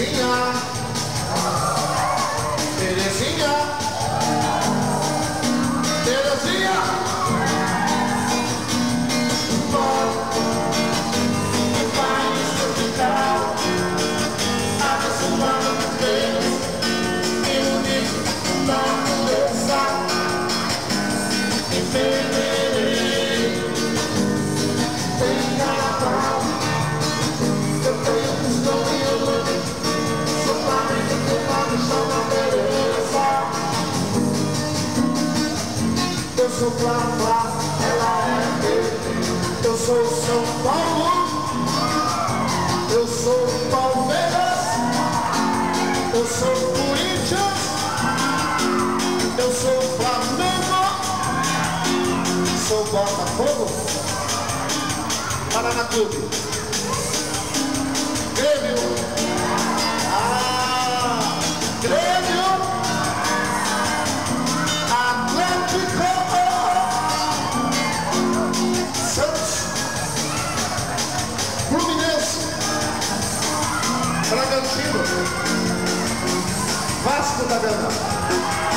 Teresina. Teresina. Teresina. Sou Flá Flá, ela é verde. Eu sou São Paulo, eu sou Palmeiras, eu sou Corinthians, eu sou Flamengo, sou Botafogo, Paraná Clube, Bragantino, Vasco da Gama.